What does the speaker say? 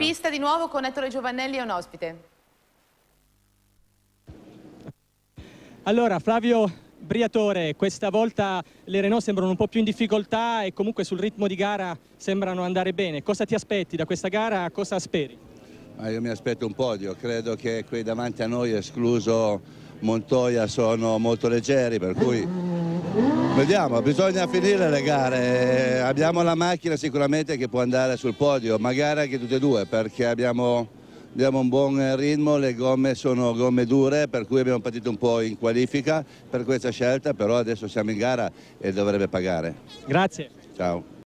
Pista di nuovo con Ettore Giovannelli e un ospite. Allora, Flavio Briatore, questa volta le Renault sembrano un po' più in difficoltà e comunque sul ritmo di gara sembrano andare bene. Cosa ti aspetti da questa gara? Cosa speri? Ma io mi aspetto un podio, credo che quelli davanti a noi, escluso Montoya, sono molto leggeri, per cui vediamo, bisogna finire le gare. Abbiamo la macchina sicuramente che può andare sul podio, magari anche tutte e due, perché abbiamo, abbiamo un buon ritmo, le gomme sono gomme dure, per cui abbiamo partito un po' in qualifica per questa scelta, però adesso siamo in gara e dovrebbe pagare. Grazie. Ciao.